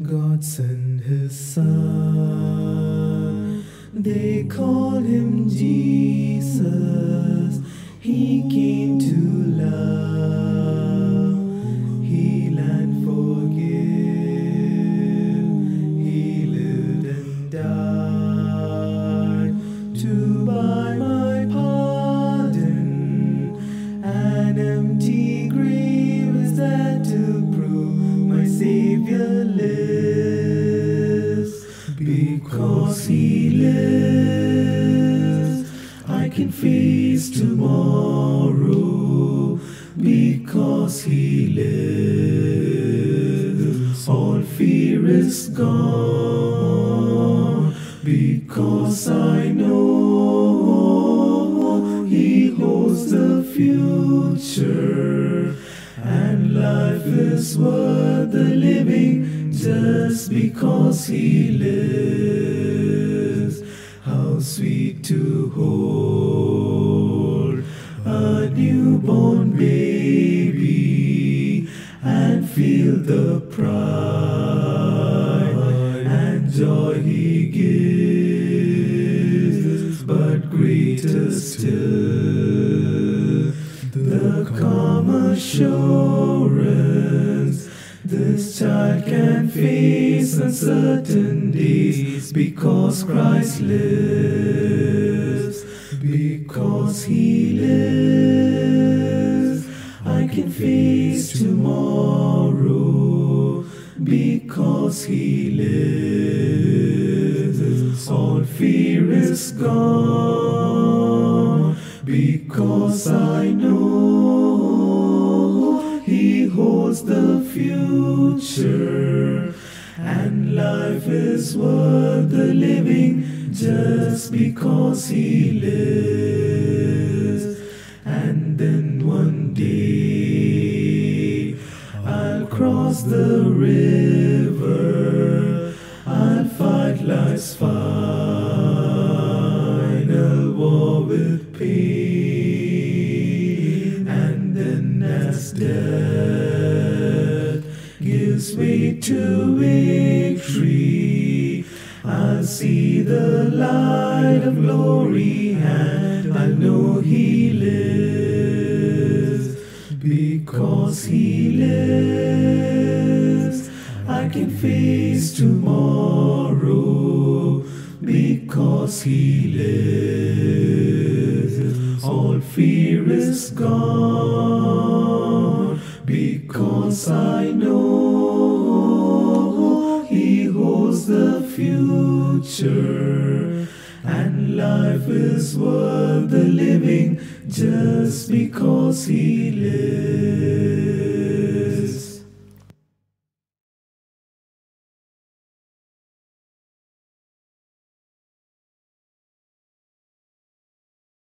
God sent his son. They call him Jesus. He came to love, heal and forgive. He lived and died to buy my pardon. and empty face tomorrow. Because He lives, all fear is gone. Because I know He holds the future. And life is worth the living just because He lives. How sweet to hold the pride and joy He gives. But greater still, the calm assurance this child can face uncertain days because Christ lives. Because He lives, I can face tomorrow. Because He lives, all fear is gone. Because I know He holds the future. And life is worth the living just because He lives. Cross the river, I'll fight life's final war with pain. And then as death gives way to victory, I'll see the light of glory and I know He lives. Face tomorrow. Because He lives, all fear is gone. Because I know He holds the future. And life is worth the living just because He lives.